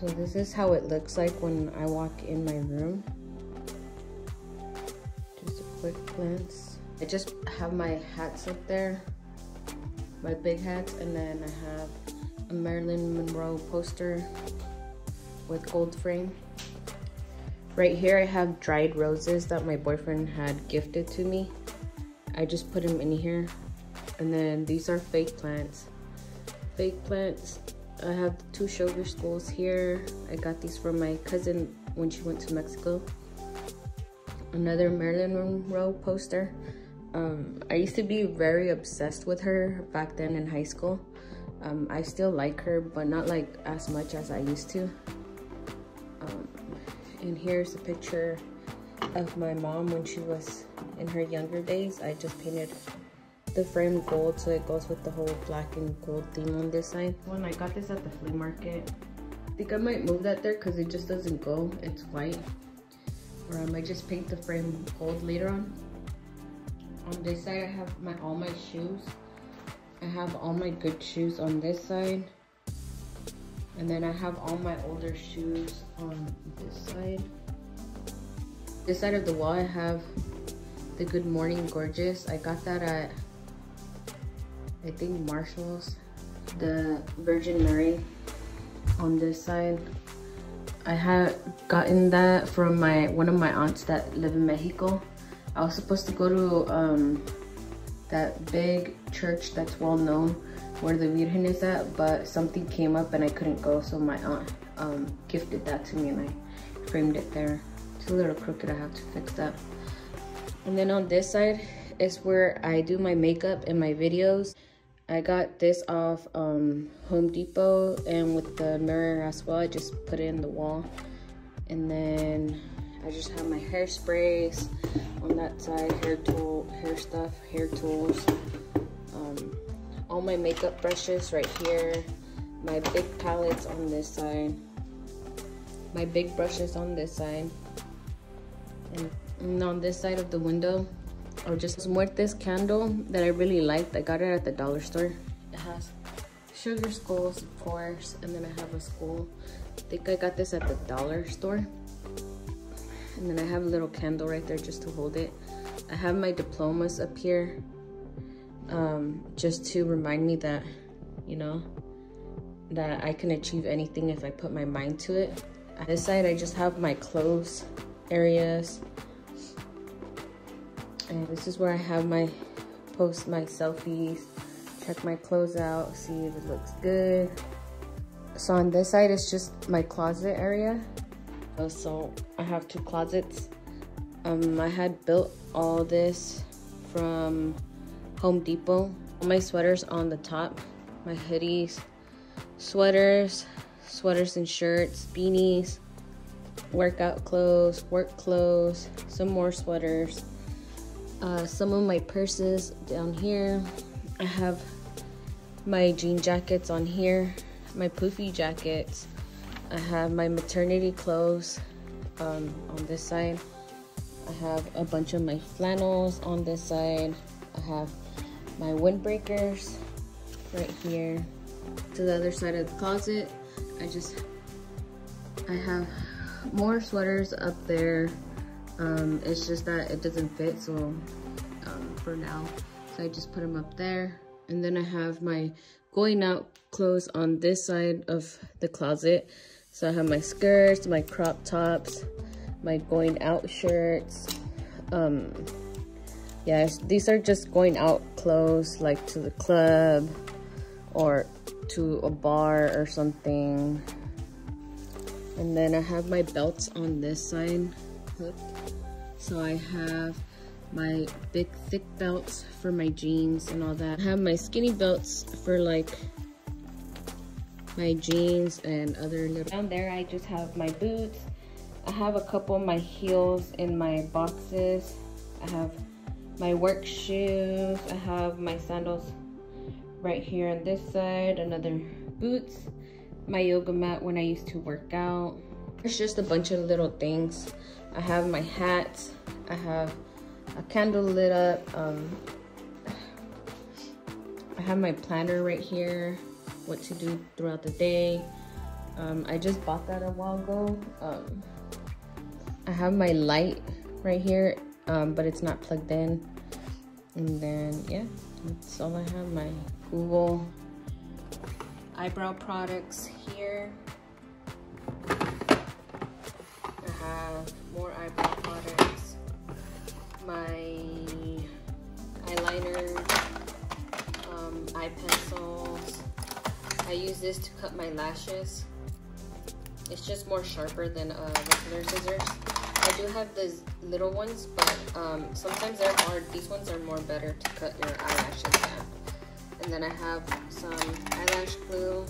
So this is how it looks like when I walk in my room. Just a quick glance. I just have my hats up there, my big hats, and then I have a Marilyn Monroe poster with gold frame. Right here I have dried roses that my boyfriend had gifted to me. I just put them in here. And then these are fake plants. Fake plants I have two sugar skulls here. I got these from my cousin when she went to Mexico. Another Marilyn Monroe poster. Um, I used to be very obsessed with her back then in high school. Um, I still like her, but not like as much as I used to. Um, and here's a picture of my mom when she was in her younger days. I just painted the frame gold so it goes with the whole black and gold theme on this side. When I got this at the flea market, I think I might move that there because it just doesn't go. It's white. Or I might just paint the frame gold later on. On this side, I have my all my shoes. I have all my good shoes on this side. And then I have all my older shoes on this side. This side of the wall, I have the Good Morning Gorgeous. I got that at I think Marshalls, the Virgin Mary on this side. I had gotten that from my one of my aunts that live in Mexico. I was supposed to go to um, that big church that's well known where the Virgin is at, but something came up and I couldn't go, so my aunt um, gifted that to me and I framed it there. It's a little crooked, I have to fix that. And then on this side is where I do my makeup and my videos. I got this off um, Home Depot and with the mirror as well, I just put it in the wall. And then I just have my hairsprays on that side, hair tool, hair stuff, hair tools. Um, all my makeup brushes right here. My big palettes on this side. My big brushes on this side. And, and on this side of the window, or just this Muertes candle that I really liked. I got it at the dollar store. It has sugar skulls, of course, and then I have a skull. I think I got this at the dollar store. And then I have a little candle right there just to hold it. I have my diplomas up here um, just to remind me that, you know, that I can achieve anything if I put my mind to it. At this side, I just have my clothes areas and this is where I have my post my selfies check my clothes out see if it looks good. So on this side it's just my closet area. So I have two closets. Um, I had built all this from Home Depot. All my sweaters on the top my hoodies sweaters sweaters and shirts beanies workout clothes work clothes some more sweaters uh, some of my purses down here. I have my jean jackets on here, my poofy jackets. I have my maternity clothes um, on this side. I have a bunch of my flannels on this side. I have my windbreakers right here. To the other side of the closet, I just, I have more sweaters up there um, it's just that it doesn't fit, so um, for now. So I just put them up there. And then I have my going out clothes on this side of the closet. So I have my skirts, my crop tops, my going out shirts. Um, yes, these are just going out clothes like to the club or to a bar or something. And then I have my belts on this side. So I have my big thick belts for my jeans and all that. I have my skinny belts for like my jeans and other little. Down there I just have my boots. I have a couple of my heels in my boxes. I have my work shoes. I have my sandals right here on this side. Another boots. My yoga mat when I used to work out. It's just a bunch of little things. I have my hat. I have a candle lit up. Um, I have my planner right here, what to do throughout the day. Um, I just bought that a while ago. Um, I have my light right here, um, but it's not plugged in. And then, yeah, that's all I have. My Google eyebrow products here. More eyebrow products. My eyeliner, um, eye pencils. I use this to cut my lashes. It's just more sharper than uh, regular scissors. I do have the little ones, but um, sometimes they're hard. These ones are more better to cut your eyelashes down. And then I have some eyelash glue.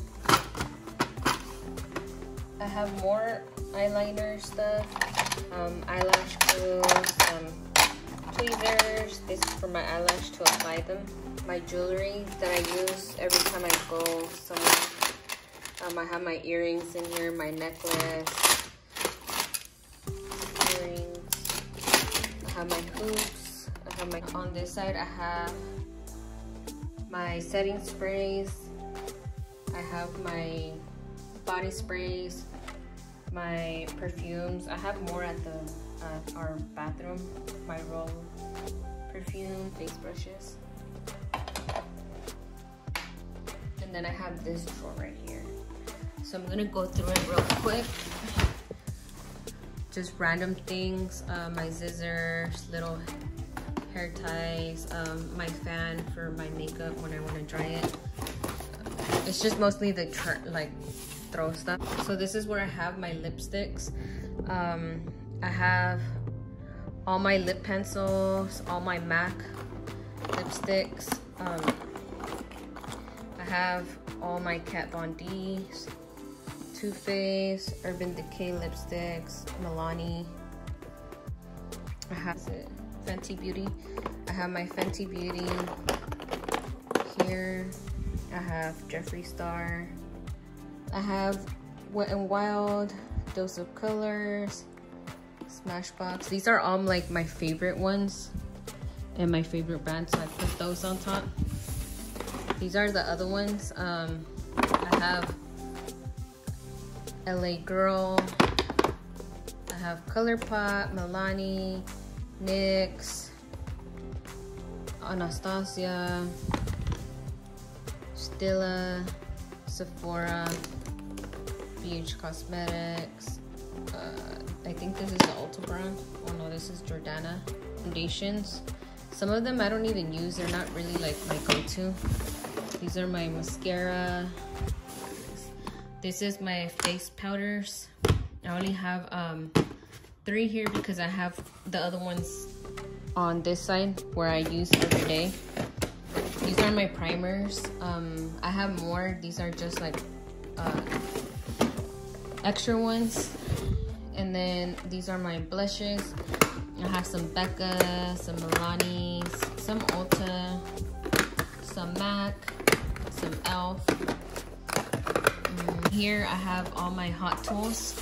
I have more eyeliner stuff, um, eyelash glue, some tweezers. This is for my eyelash to apply them. My jewelry that I use every time I go somewhere. Um, I have my earrings in here, my necklace, earrings. I have my hoops. I have my, on this side, I have my setting sprays. I have my body sprays, my perfumes. I have more at the at our bathroom. My roll perfume, face brushes. And then I have this drawer right here. So I'm gonna go through it real quick. Just random things, uh, my scissors, little hair ties, um, my fan for my makeup when I wanna dry it. It's just mostly the like throw stuff. So this is where I have my lipsticks. Um, I have all my lip pencils, all my MAC lipsticks. Um, I have all my Kat Von D's, Too Faced, Urban Decay lipsticks, Milani. I have it, Fenty Beauty. I have my Fenty Beauty here. I have Jeffree Star. I have Wet n Wild, Dose of Colors, Smashbox. These are all like my favorite ones and my favorite brands, so I put those on top. These are the other ones. Um, I have LA Girl. I have ColourPop, Milani, NYX, Anastasia, Stila, Sephora, BH Cosmetics. Uh, I think this is the Ulta brand. Oh no, this is Jordana. Foundations. Some of them I don't even use. They're not really like my go-to. These are my mascara. This is my face powders. I only have um, three here because I have the other ones on this side where I use every day. These are my primers. Um, I have more. These are just like uh, extra ones. And then these are my blushes. I have some Becca, some Milani's, some Ulta, some MAC, some e.l.f. Mm, here I have all my hot tools.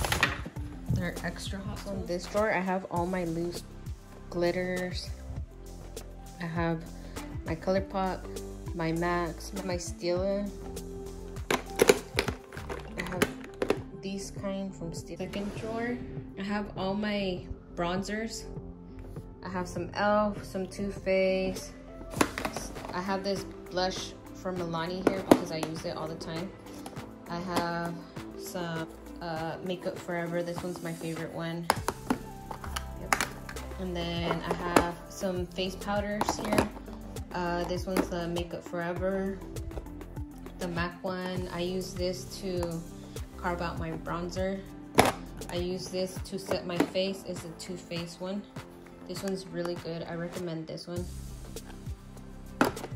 They're extra hot. On this drawer I have all my loose glitters. I have my ColourPop, my MACs, my Stila. These kind from Stila. Second drawer, I have all my bronzers. I have some e.l.f., some Too Faced. I have this blush from Milani here because I use it all the time. I have some uh, Makeup Forever. This one's my favorite one. Yep. And then I have some face powders here. Uh, this one's the Makeup Forever. The MAC one. I use this to carve out my bronzer. I use this to set my face. It's a Too Faced one. This one's really good. I recommend this one.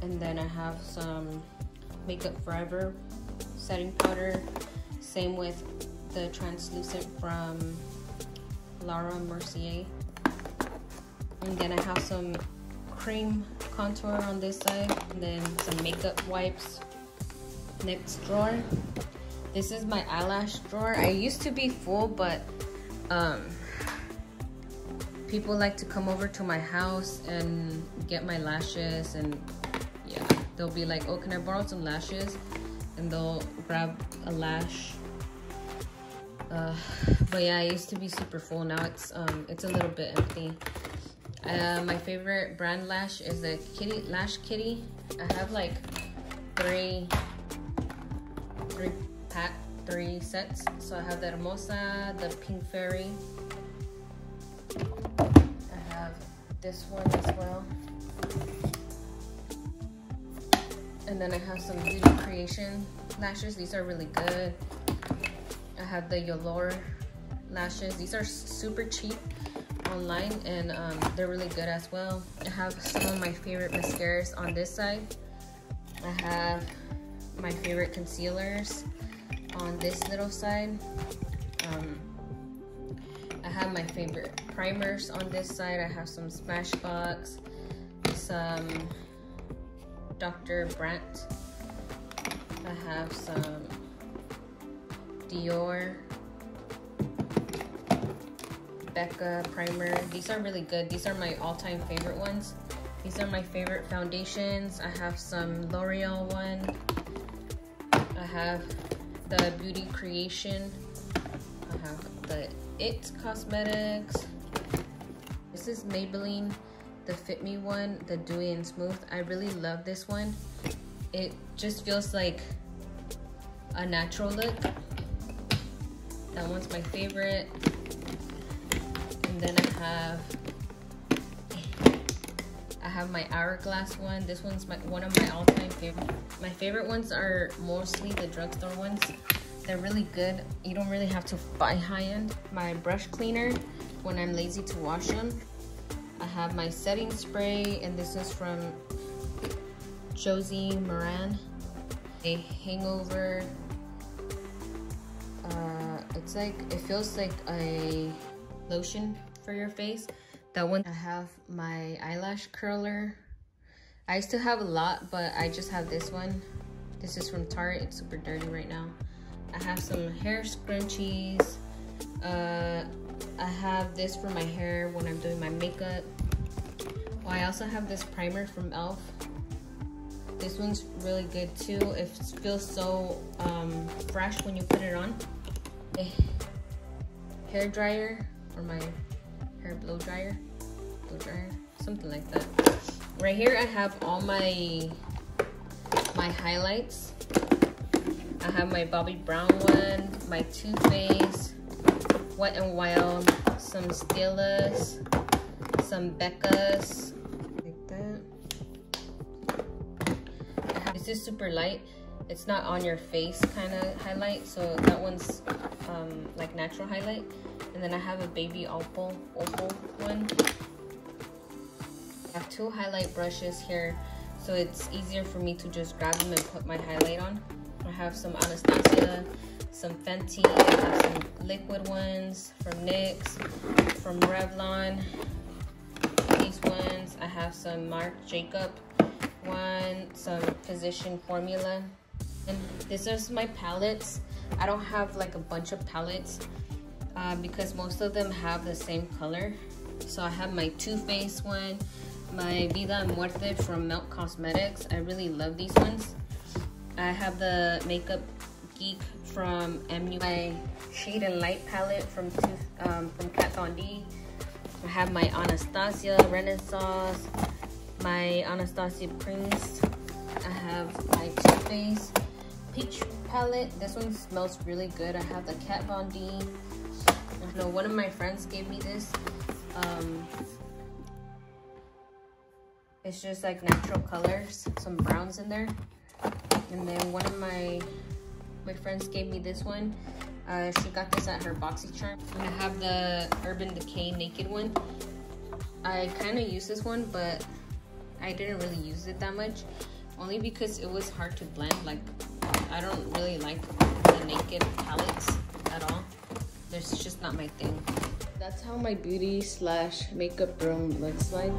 And then I have some Makeup Forever setting powder. Same with the translucent from Laura Mercier. And then I have some cream contour on this side. And then some makeup wipes. Next drawer. This is my eyelash drawer. I used to be full, but um, people like to come over to my house and get my lashes and yeah, they'll be like, oh, can I borrow some lashes? And they'll grab a lash Uh, but yeah, I used to be super full. Now it's um, it's a little bit empty. Uh, my favorite brand lash is the Kitty Lash Kitty. I have like three, three pack, three sets. So I have the Hermosa, the Pink Fairy. I have this one as well. And then I have some Beauty Creation lashes. These are really good. I have the Yolor lashes. These are super cheap online and um, they're really good as well. I have some of my favorite mascaras on this side. I have my favorite concealers on this little side. Um, I have my favorite primers on this side. I have some Smashbox, some Dr. Brandt. I have some Dior Becca primer. These are really good. These are my all-time favorite ones. These are my favorite foundations. I have some L'Oreal one. I have the Beauty Creation. I have the It Cosmetics. This is Maybelline, the Fit Me one, the Dewy and Smooth. I really love this one. It just feels like a natural look. That one's my favorite. And then I have have my Hourglass one. This one's my one of my all-time favorite. My favorite ones are mostly the drugstore ones. They're really good. You don't really have to buy high-end. My brush cleaner when I'm lazy to wash them. I have my setting spray and this is from Josie Maran. A hangover. Uh, it's like, it feels like a lotion for your face. That one, I have my eyelash curler. I used to have a lot, but I just have this one. This is from Tarte. It's super dirty right now. I have some hair scrunchies. Uh, I have this for my hair when I'm doing my makeup. Oh, I also have this primer from e.l.f. This one's really good too. It feels so um, fresh when you put it on. A hair dryer or my blow dryer, blow dryer, something like that. Right here I have all my my highlights. I have my Bobbi Brown one, my Too Faced, Wet and Wild, some Stilas, some Becca's, like that. This is super light. It's not on your face kind of highlight, so that one's um, like natural highlight. And then I have a baby opal, opal one. I have two highlight brushes here, so it's easier for me to just grab them and put my highlight on. I have some Anastasia, some Fenty, I have some liquid ones from NYX, from Revlon. These ones, I have some Marc Jacob one, some Physician Formula. And this is my palettes. I don't have like a bunch of palettes uh, because most of them have the same color. So I have my Too Faced one, my Vida Muerte from Melt Cosmetics. I really love these ones. I have the Makeup Geek from MU, my Shade and Light palette from um, from Kat Von D. I have my Anastasia Renaissance, my Anastasia Prism. I have my Too Faced Peach palette. This one smells really good. I have the Kat Von D. Know one of my friends gave me this. Um, it's just like natural colors, some browns in there. And then one of my my friends gave me this one. Uh, she got this at her BoxyCharm. And I have the Urban Decay Naked one. I kind of use this one, but I didn't really use it that much. Only because it was hard to blend. Like, I don't really like the naked palettes at all. It's just not my thing. That's how my beauty slash makeup room looks like.